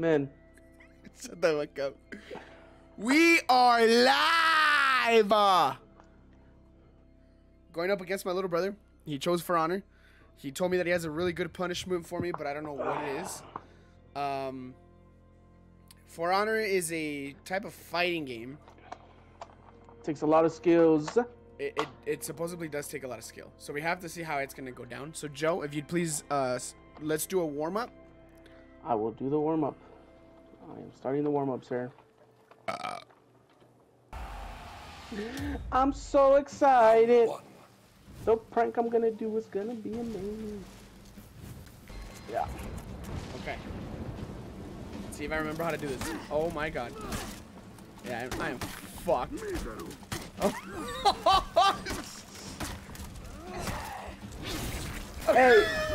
Man, Shut the fuck up. We are live. Going up against my little brother. He chose for honor. He told me that he has a really good punishment for me, but I don't know what it is. Um, for honor is a type of fighting game. takes a lot of skills. It, it, it supposedly does take a lot of skill. So we have to see how it's gonna go down. So Joe, if you'd please, uh, let's do a warm up. I will do the warm up. I am starting the warm up, sir. I'm so excited. The prank I'm gonna do is gonna be amazing. Yeah. Okay. Let's see if I remember how to do this. Oh my god. Yeah, I, I am fucked. Hey,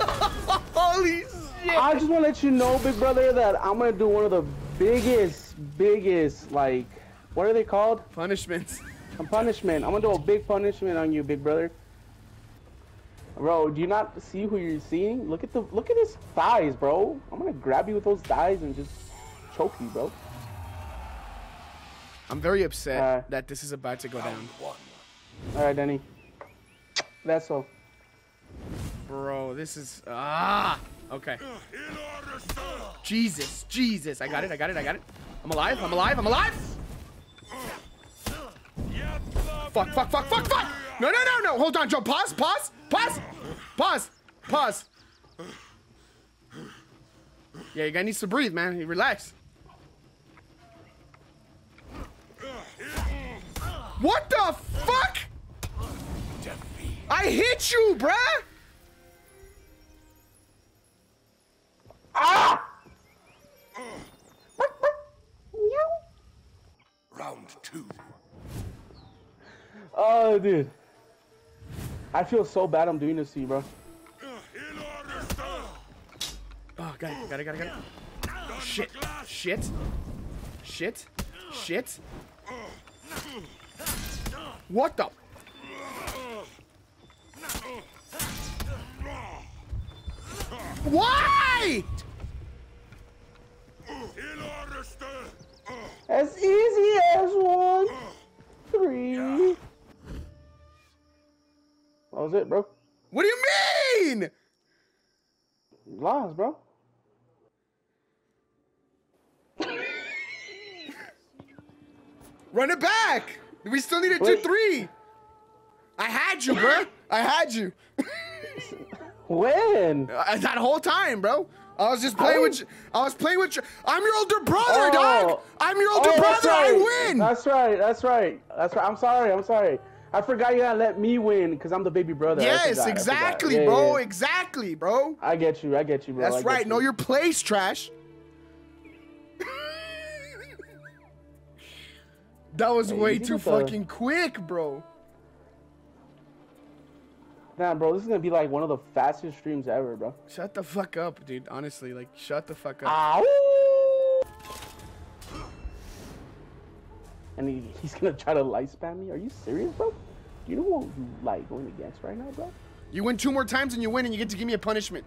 Holy shit! I just want to let you know, big brother, that I'm gonna do one of the biggest, biggest, like, what are they called? Punishments. A punishment. I'm gonna do a big punishment on you, big brother. Bro, do you not see who you're seeing? Look at the look at his thighs, bro. I'm gonna grab you with those thighs and just choke you, bro. I'm very upset Uh, that this is about to go down. All right, Denny. That's all. Bro, this is ah. Okay. Jesus, Jesus. I got it. I got it. I got it. I'm alive. I'm alive. I'm alive. Fuck, fuck, fuck, fuck, fuck. No, no, no, no. Hold on, Joe. Pause, pause, pause, pause, pause. Yeah, you guy needs to breathe, man. Relax. What the fuck? I hit you, bruh. Ah! Round two. Oh, dude. I feel so bad I'm doing this to you, bro. Oh, got it, got it, got it, got it. Shit, shit, shit, shit. What the? Why? As easy as one, three. That was it, bro. What do you mean? Lost, bro. Run it back. We still need to do Wait. three. I had you, bro. I had you. When? Uh, that whole time, bro. I was just playing I with oh. you. I was playing with you. I'm your older brother, Oh. dog. I'm your older Oh, brother. right. I win. That's right. That's right. That's right. I'm sorry. I'm sorry. I forgot you gotta let me win because I'm the baby brother. Yes, forgot, exactly, Yeah, bro. yeah. Exactly, bro. I get you. I get you, bro. That's right. you. Know your place, trash. that was Hey, way too the- fucking quick, bro. Nah, bro. This is gonna be like one of the fastest streams ever, bro. Shut the fuck up, dude. Honestly, like, shut the fuck up. Ow! And he, he's gonna try to light spam me. Are you serious, bro? Do you know what you like going against right now, bro? You win two more times and you win, and you get to give me a punishment.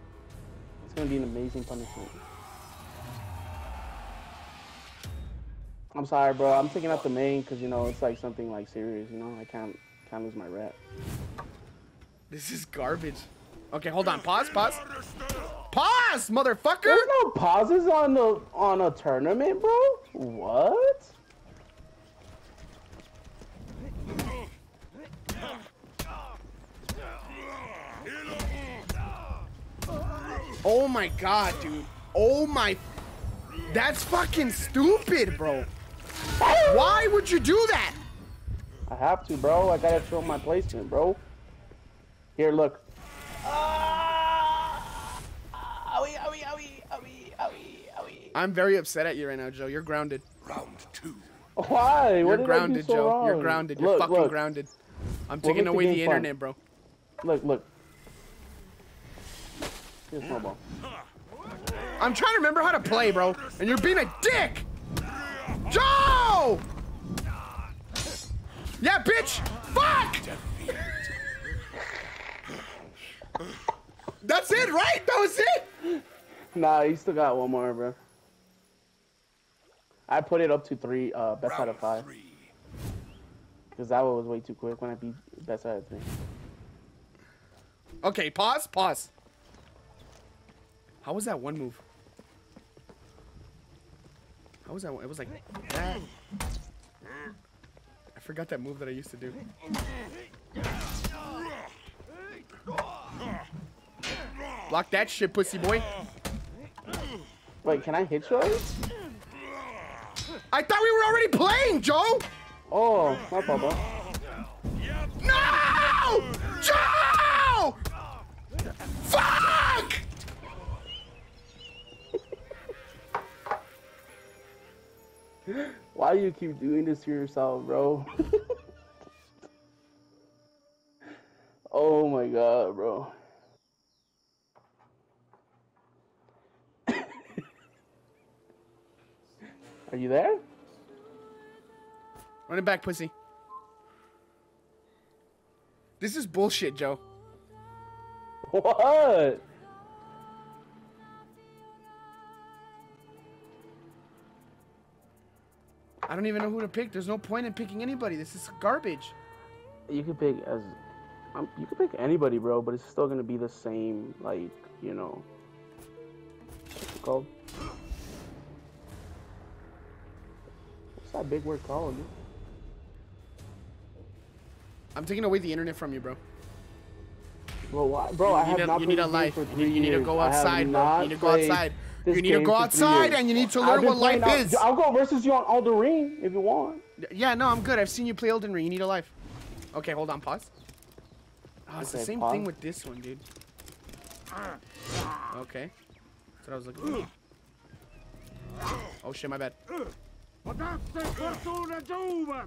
It's gonna be an amazing punishment. I'm sorry, bro. I'm taking out the main because you know it's like something like serious. You know, I can't can't lose my rep. This is garbage. Okay, hold on. Pause. Pause. Pause, motherfucker. There's no pauses on the on a tournament, bro. What? Oh my god, dude. Oh my. That's fucking stupid, bro. Why would you do that? I have to, bro. I gotta show my placement, bro. Here, look. I'm very upset at you right now, Joe. You're grounded. Round two. Why? You're what did I do grounded, so Joe. You're grounded. You're Look, fucking look, grounded. I'm We'll taking the away the game fun. internet, bro. Look, look. Here's snowball. I'm trying to remember how to play, bro. And you're being a dick. Joe! Yeah, bitch! Fuck! That's it, right? That was it? Nah, you still got one more, bro. I put it up to three, uh, best out of five. three. Because that one was way too quick when I beat best out of three. Okay, pause, pause. How was that one move? How was that one? It was like that. I forgot that move that I used to do. Block that shit, pussy boy. Wait, can I hit you? I thought we were already playing, Joe! Oh, my fault. No! Joe! Fuck! Why do you keep doing this to yourself, bro? oh my god, bro. Are you there? Run it back, pussy. This is bullshit, Joe. What? I don't even know who to pick. There's no point in picking anybody. This is garbage. You could pick as, um, you could pick anybody, bro, but it's still gonna be the same, like you know. What's it called? What's that big word called? dude? I'm taking away the internet from you, bro. Well, why, bro? You I need have a- not you need a life. for You three need- you need to go outside, bro. You need to go outside. You need to go outside and you need to learn what life playing- is. I'll, go versus you on Elden Ring if you want. Yeah, no, I'm good. I've seen you play Elden Ring. You need a life. Okay, hold on. Pause. Oh, it's the same pause. thing with this one, dude. Okay. That's what I was looking for. Oh shit, my bad.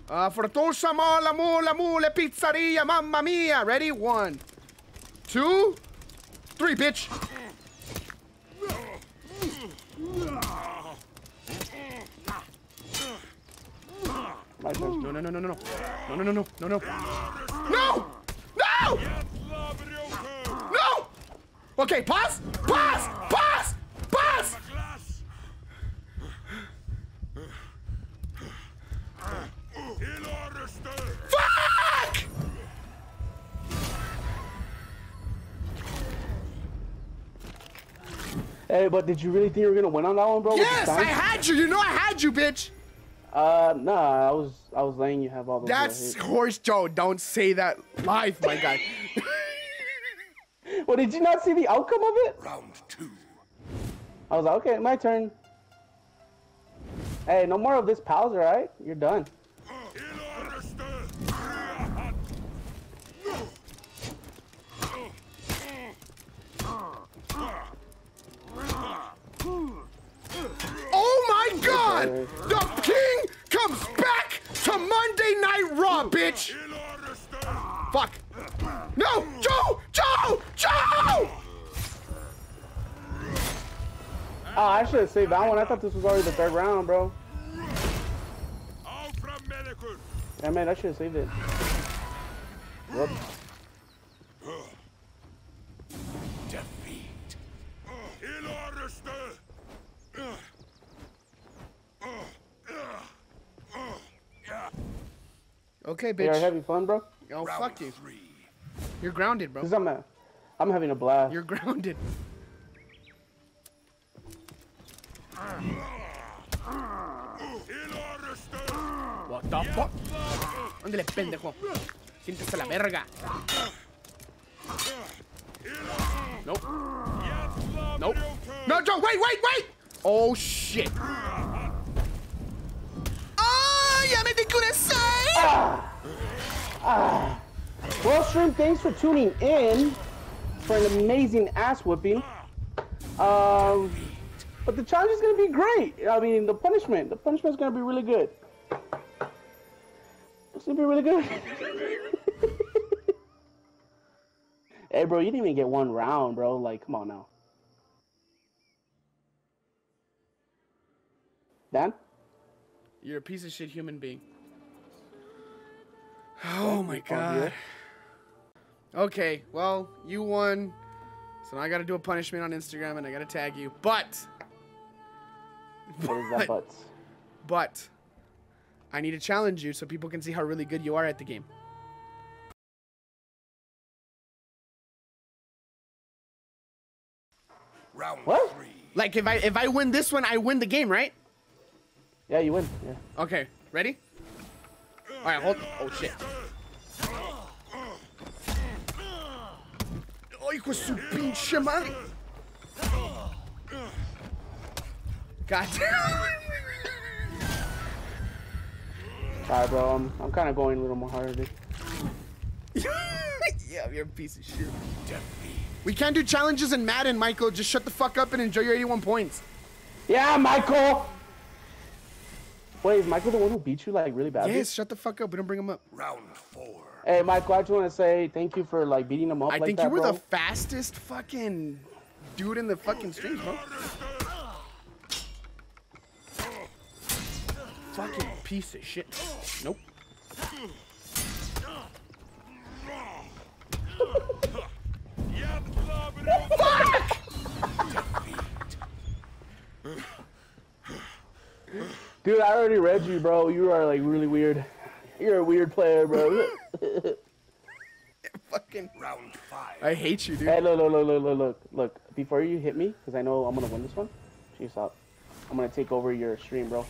Uh, Fortuna Mola Mula Mule Pizzeria Mamma Mia. Ready? One, two, three, bitch. My turn. No, no, no, no, no, no, no, no, no, no, no, no, no, no, no. Okay, pause, pause, pause, pause. Hey, but did you really think you were gonna win on that one, bro? Yes, I had you. You know I had you, bitch. Uh, nah, I was, I was letting you have all little That's horse Joe. Don't say that live, my guy. Well, did you not see the outcome of it? Round two. I was like, okay, my turn. Hey, no more of this pals, alright? You're done. oh my God! The king comes back to Monday Night Raw, bitch. Fuck. No, Joe, Joe, Joe. I should saved that one. I thought this was already the third round, bro. Yeah, man, I should have saved it. Whoops. Defeat. Okay, Hey, are you bitch. having fun, bro? Oh, fuck you. You're grounded, bro. Cause I'm, a, I'm having a blast. You're grounded. What the fuck? Ándale, pendejo. Siéntese la verga. Nope. Nope. No, Joe, wait, wait, wait! Oh, shit. Oh, ya me di Well, Stream, thanks for tuning in for an amazing ass whipping. Um, but the challenge is gonna be great. I mean, the punishment, the punishment is gonna be really good. It's gonna be really good. hey, bro, you didn't even get one round, bro. Like, come on now. Dan? You're a piece of shit human being. Oh my god. Okay, well, you won. So now I gotta do a punishment on Instagram and I gotta tag you. But What is that, butts? But I need to challenge you so people can see how really good you are at the game. Round What? three. Like if I if I win this one, I win the game, right? Yeah, you win. Yeah. Okay, ready? All right, hold. Oh shit. Oh, hijo de su pinche God damn. Alright, bro. I'm, I'm kind of going a little more harder. Dude. yeah, you're a piece of shit. We can't do challenges in Madden, Michael. Just shut the fuck up and enjoy your 81 points. Yeah, Michael. Wait, is Michael the one who beat you like really badly? Yes, shut the fuck up. We don't bring him up. Round four. Hey, Michael, I just want to say thank you for like beating him up I like think that, you were bro. the fastest fucking dude in the fucking streams, bro. Fucking piece of shit. Nope. Dude, I already read you, bro. You are like really weird. You're a weird player, bro. Fucking. Round five. I hate you, dude. hey, look, look, look, look, look, look, look. Before you hit me, because I know I'm gonna win this one. Cheers out. I'm gonna take over your stream, bro.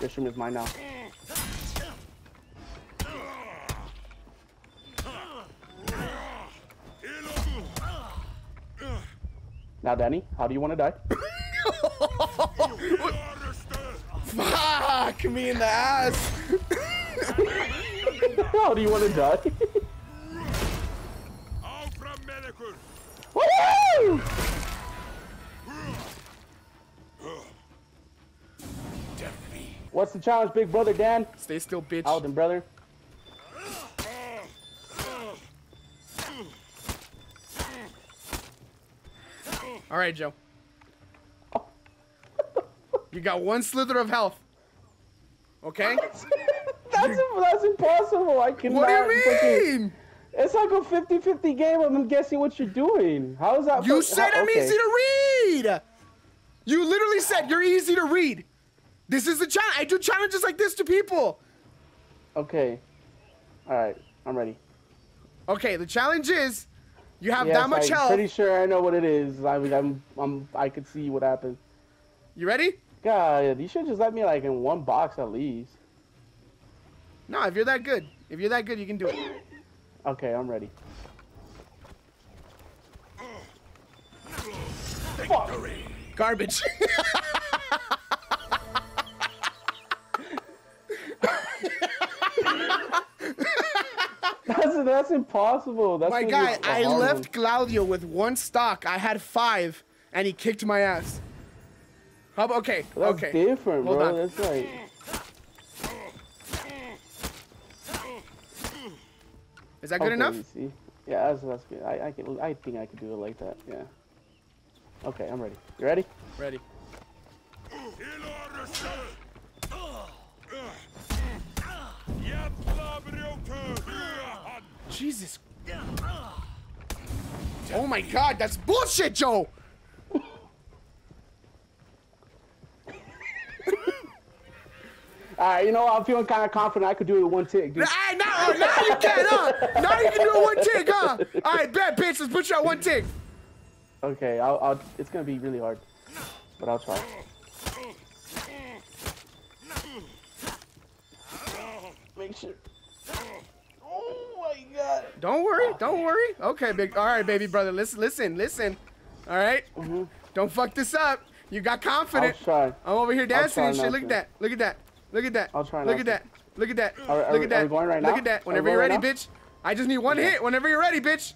Your stream is mine now. Now, Danny, how do you want to die? Fuck me in the ass. how do you want to die? Áfram með ykkur. Woo! What's the challenge, big brother Dan? Stay still, bitch. Alden, brother. All right, Joe. You got one slither of health. Okay? That's that's impossible. I cannot. What do you fucking- mean? It's like a 50-50 game. I'm guessing what you're doing. How is that? You said how- I'm okay. easy to read. You literally said you're easy to read. This is the challenge. I do challenges like this to people. Okay. All right. I'm ready. Okay, the challenge is you have Yes, that much I'm health. pretty sure I know what it is. I mean, I'm, I'm, I could see what happened. You ready? God, you should just let me like in one box at least. No, if you're that good. If you're that good, you can do it. Okay, I'm ready. Victory. Garbage. That's that's impossible. That's my gonna guy, be a I hard left one. Claudio with one stock. I had five, and he kicked my ass. How about, okay, That's okay. different, Hold bro. on. That's like. Is that good okay, enough? See? Yeah, that's that's good. I I can I think I could do it like that. Yeah. Okay, I'm ready. You ready? Ready. Jesus. Oh my god, that's bullshit, Joe! All right, you know what? I'm feeling kind of confident I could do it with one tick, dude. Hey, now, now you can, huh? Now you can do it one tick, huh? Alright, bet, bitch, let's put you at one tick. Okay, I'll, I'll. It's gonna be really hard, but I'll try. Make sure. My god. Don't worry, don't worry. Okay, big. Alright, baby brother, listen, listen, listen. Alright? Don't fuck this up. You got Mm-hmm. I'll confident. try. I'm over here dancing and shit. Look at that. Look at that. Look at that. I'll try Look at that. Look at that. Are- are Look at that. are we going right Look now? at that. Whenever you're ready, right bitch. I just need one Okay. hit. Whenever you're ready, bitch.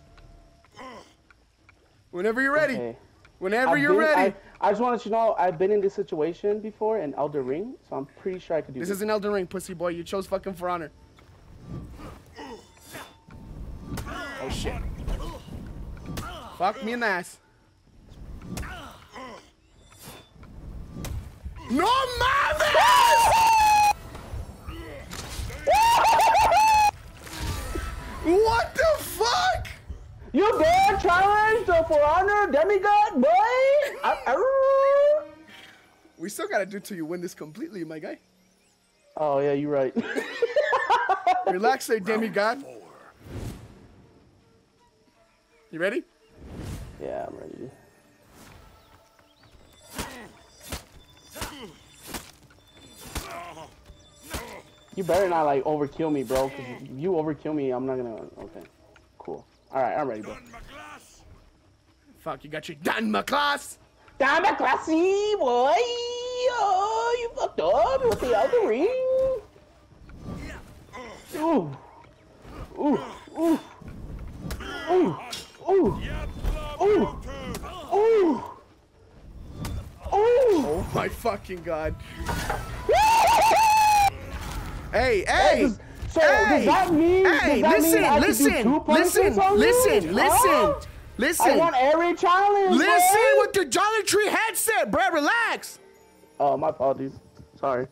Whenever you're ready. Okay. Whenever I've you're been- ready. I, I just wanted to know I've been in this situation before in Elden Ring, so I'm pretty sure I could do This this. is an Elden Ring, pussy boy. You chose fucking For Honor. Oh shit. Fuck me in the ass. No mames! what the fuck? You dare challenge the For Honor demigod, boy? Uh, I- I- We still gotta do till you win this completely, my guy. Oh yeah, you're right. Relax there, demigod. You ready? yeah, I'm ready. You better not like overkill me, bro. Cause if you overkill me, I'm not gonna. Okay, cool. All right, I'm ready, bro. Done my. Fuck, you got your done, my class. Damn it, classy boy! Oh, you fucked up with the other ring. Ooh, ooh, ooh, ooh, Ooh. love ooh, ooh. Oh my fucking god. Hey, hey! so, hey, does that mean- Hey, that listen, mean I have do listen, listen, listen, listen, Huh? listen. I want every challenge. Listen boy. with the Dollar Tree headset, bro. Relax. Oh, my apologies. Sorry.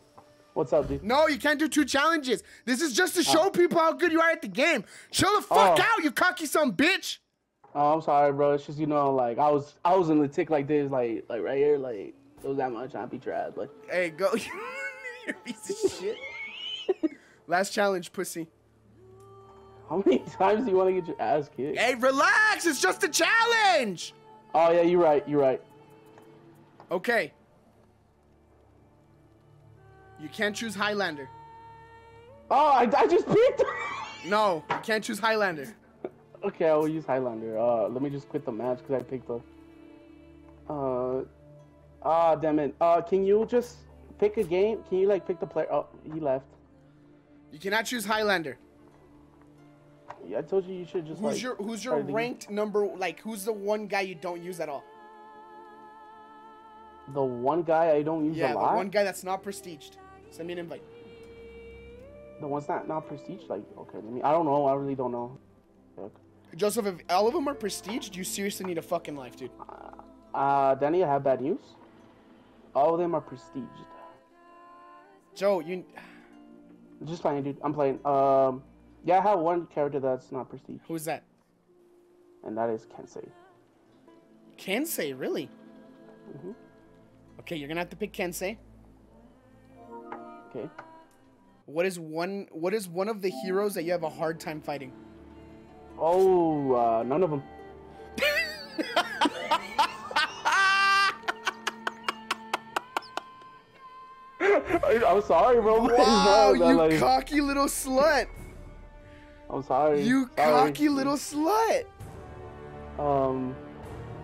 What's up, dude? No, you can't do two challenges. This is just to oh. show people how good you are at the game. Chill the fuck Oh. out, you cocky son bitch. Oh, I'm sorry, bro. It's just you know, like I was, I was in the tick like this, like, like right here, like it was that much. I'd be trapped, but Hey, go. you piece of shit. Last challenge, pussy. how many times do you want to get your ass kicked? Hey, relax. It's just a challenge. Oh yeah, you're right. You're right. Okay. You can't choose Highlander. Oh, I, I just picked. No, you can't choose Highlander. Okay, I will use Highlander. Uh, let me just quit the match because I picked the. Uh, ah, damn it. Uh, can you just pick a game? Can you like pick the player? Oh, he left. You cannot choose Highlander. Yeah, I told you you should just. Who's like, your Who's your ranked number? Like, who's the one guy you don't use at all? The one guy I don't use Yeah, a the one guy that's not prestiged. Send me an invite. The one's not not prestige. Like, okay, let me. I don't know. I really don't know. Fuck. Joseph, if all of them are prestige, do you seriously need a fucking life, dude. Uh, Danny, I have bad news. All of them are prestiged. Joe, you. Just playing, dude. I'm playing. Um, yeah, I have one character that's not prestige, Who's that? and that is Kensei. Kensei, really? Mhm. Okay, you're gonna have to pick Kensei. Okay. What is one? What is one of the heroes that you have a hard time fighting? Oh, uh, none of them. I, I'm sorry, bro. Wow, No, you like, cocky little slut! I'm sorry. You Sorry. cocky little slut! Um,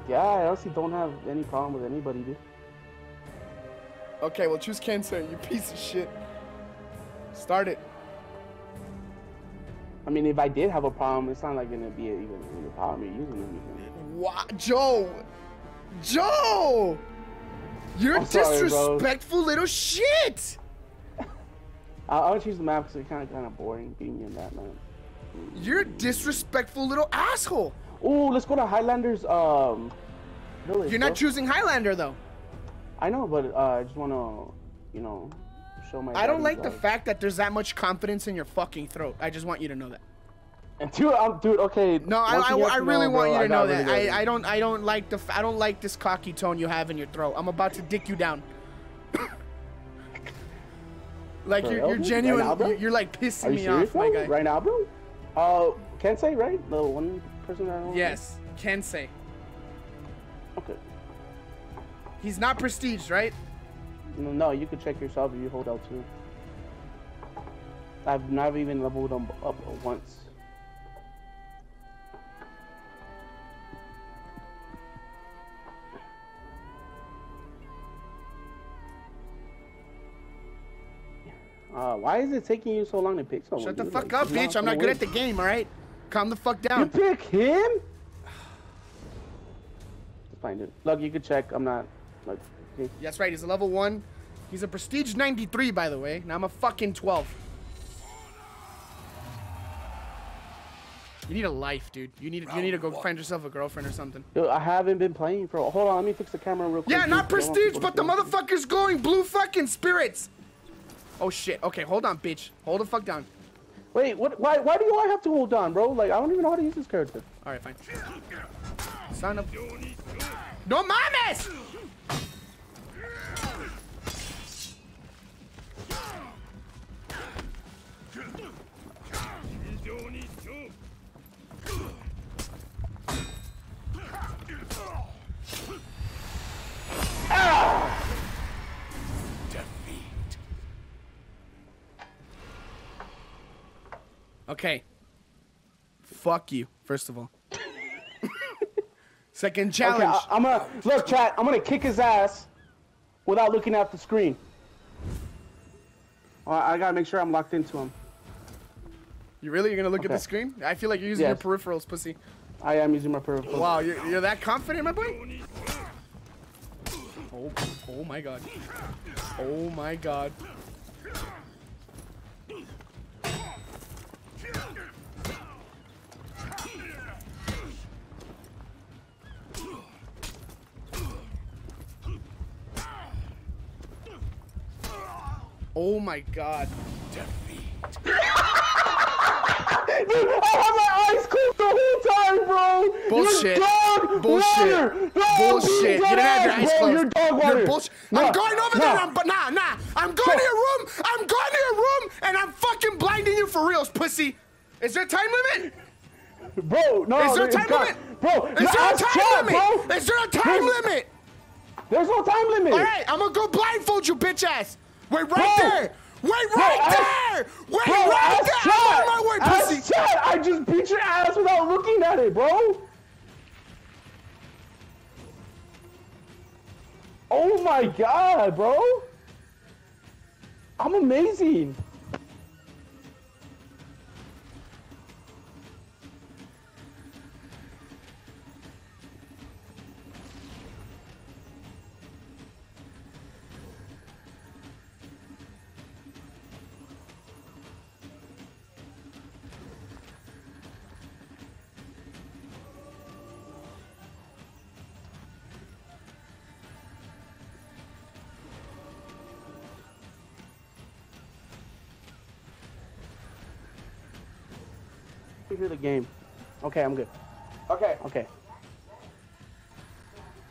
yeah, I honestly don't have any problem with anybody, dude. Okay, well choose Kensei, you piece of shit. Start it. I mean, if I did have a problem, it's not like gonna be a, even a problem you're using them. What, Joe? Joe! You're I'm sorry, bro. disrespectful little shit! I, I'll choose the map because it's kind of kind of boring being in that map. You're disrespectful little asshole. Oh, let's go to Highlanders. Um, village, You're bro. not choosing Highlander though. I know, but uh, I just want to, you know, show my. I don't like the fact that there's that much confidence in your fucking throat. I just want you to know that. And dude, I'm, dude, okay. No, I, one thing you I, I really know, want bro, you to know that. I, I don't I don't like the f- I don't like this cocky tone you have in your throat. I'm about to dick you down. like you're, you're genuine. Right now, bro? you're, like pissing you me serious, off, my bro? guy. Right now, bro? Uh, Kensei, right? The one person that I don't Yes, Kensei. Okay. He's not prestige, right? No, no, you could check yourself if you hold out too. I've never even leveled them up once. Uh, why is it taking you so long to pick someone? Shut the dude? fuck Like, up, bitch. I'm not good at the game, all right? Calm the fuck down. You pick him? It's fine, dude. Look, you could check. I'm not. Like, okay. That's right. He's a level one. He's a prestige 93, by the way. Now I'm a fucking 12. You need a life, dude. You need you need to go find yourself a girlfriend or something. Dude, I haven't been playing for. Hold on, let me fix the camera real quick. Yeah, not prestige, but the motherfucker's going blue fucking spirits. Oh shit. Okay, hold on, bitch. Hold the fuck down. Wait, what? Why? Why do I have to hold on, bro? Like, I don't even know how to use this character. All right, fine. Son of. No mames! Okay. Fuck you, first of all. Second Okay, challenge. I, I'm gonna look, chat. I'm gonna kick his ass without looking at the screen. I gotta make sure I'm locked into him. you really? You're gonna look at the screen? I feel like you're using Yes. your peripherals, pussy. I am using my peripherals. Wow, you're, you're that confident, my boy? Oh, oh my god. Oh my god. Oh my god. Defeat. Dude, I had my eyes closed the whole time, bro. Bullshit. Dog Bullshit. water. No, Bullshit. You didn't have your eyes bro. closed. You're dog water. You're bullshit. No, I'm going over no. there. I'm, but nah, nah. I'm going to your room. I'm going to your room, and I'm fucking blinding you for reals, pussy. Is there a time limit? Bro, no. Is there a time limit? Bro, Is there a time chat, limit? Bro. Is there a time There's- limit? There's no time limit. All right, I'm gonna go blindfold you, bitch ass. Wait right Bro. there. Wait right ask- there. Wait Bro, right there. chat. I'm on my way, pussy. Ask chat. I just beat your ass without looking at it, bro. Oh my god, bro. I'm amazing. Hear the game. Okay, I'm good. Okay, Okay,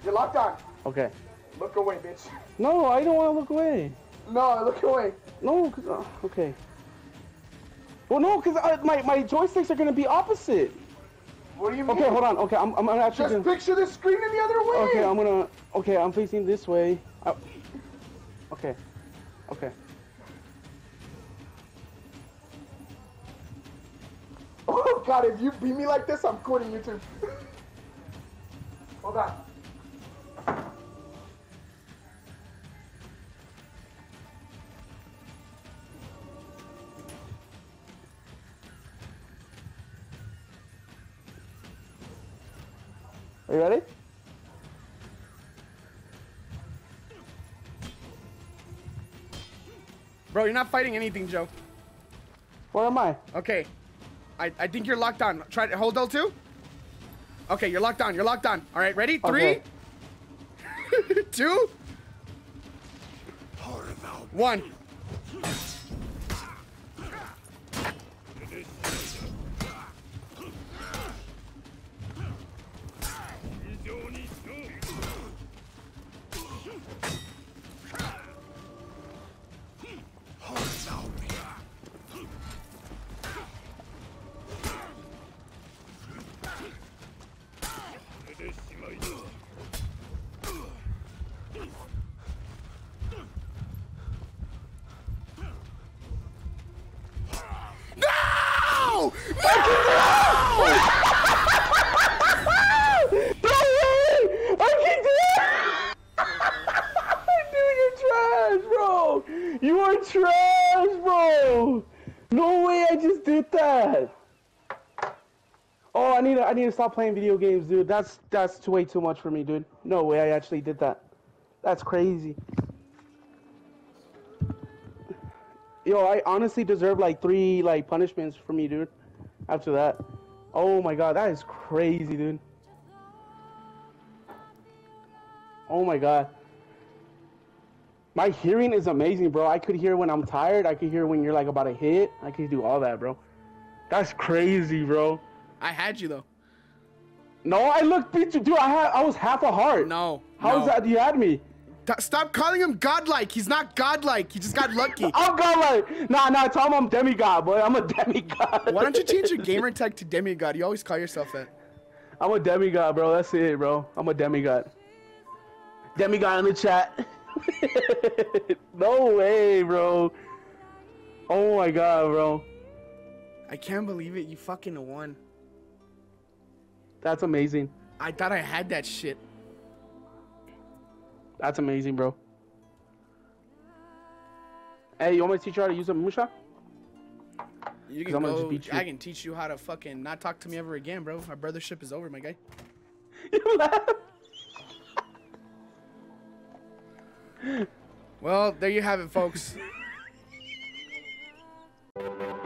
you're locked on. okay. Look away, bitch. No, I don't want to look away. No, look away. No, cause uh, okay. Well, no, cause uh, my my joysticks are gonna be opposite. What do you mean? Okay, hold on. Okay, I'm I'm actually Just gonna. picture the screen in the other way. Okay, I'm gonna. Okay, I'm facing this way. I- okay, okay. Oh god, if you beat me like this, I'm quitting YouTube. Hold on. Are you ready? Bro, you're not fighting anything, Joe. Where am I? Okay. I, I think you're locked on. Try to hold L2. Okay, you're locked on. You're locked on. All right, ready? Three, Okay. two, one. No! No! No way! I can do it! Dude, you're trash, bro! You are trash, bro! No way I just did that! Oh, I need to, I need to stop playing video games, dude. That's that's too, way too much for me, dude. No way I actually did that. That's crazy. Yo, I honestly deserve like three like punishments for me, dude. After that. Oh my god, that is crazy, dude. Oh my god. My hearing is amazing, bro. I could hear when I'm tired. I could hear when you're like about to hit. I could do all that, bro. That's crazy, bro. I had you though. No, I looked beat you, dude. I had I was half a heart. No. How no. is that? You had me. T- Stop calling him godlike. He's not godlike. He just got lucky. I'm God like, nah, nah. Tell him I'm demigod, boy. I'm a demigod. Why don't you change your gamer tag to demigod? You always call yourself that. I'm a demigod, bro. That's it, bro. I'm a demigod. Demigod in the chat. no way, bro. Oh my god, bro. I can't believe it. You fucking won. That's amazing. I thought I had that shit. That's amazing, bro. Hey, you want me to teach you how to use a Musha? You can go. you. I can teach you how to fucking not talk to me ever again, bro. Our brothership is over, my guy. You laugh. Well, there you have it, folks.